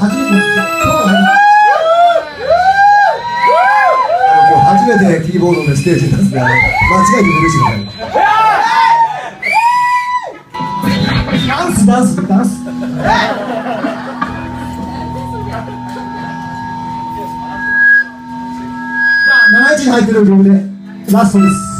初めて今日初めてキーボードのステージに立つんで間違えて嬉しいいなダンスダンスダンス7位入ってる曲でラストです。